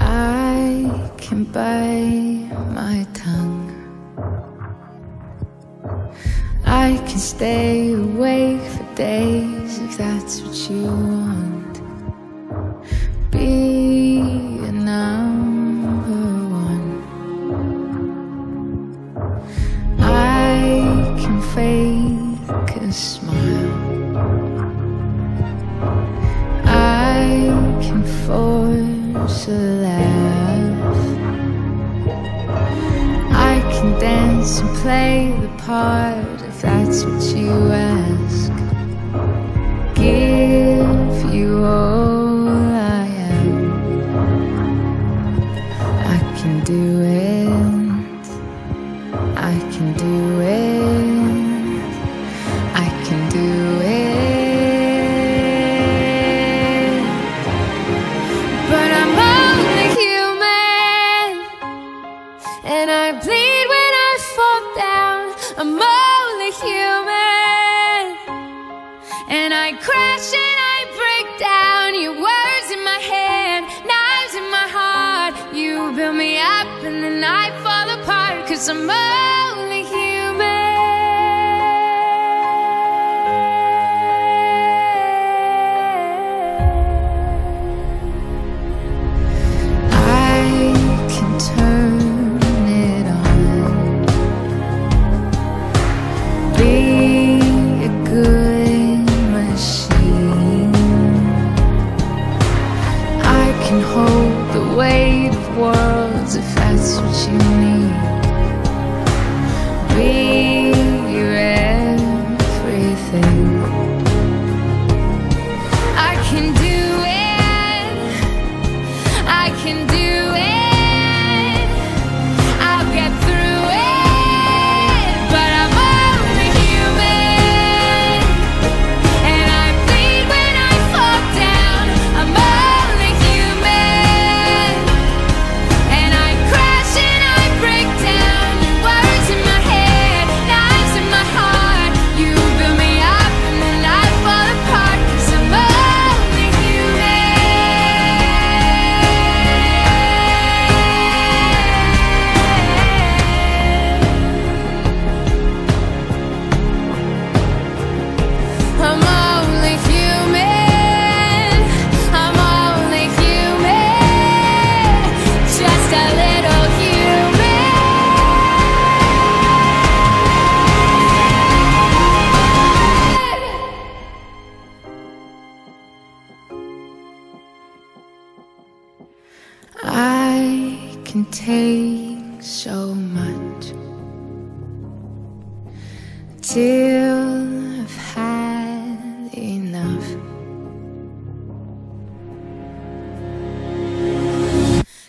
I can bite my tongue. I can stay awake for days if that's what you want. Be enough. A laugh. I can dance and play the part if that's what you ask. Give you all I am. I can do it. I can do it. I'm only human. And I crash and I break down. Your words in my head, knives in my heart. You build me up and then I fall apart. Cause I'm only I can do I can take so much till I've had enough.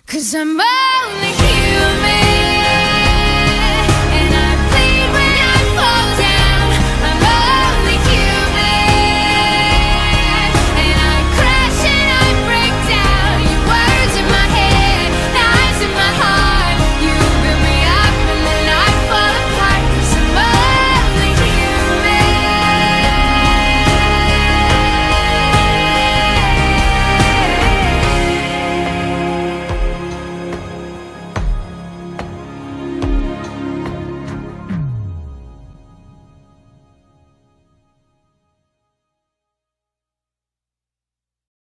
Cause I'm only here.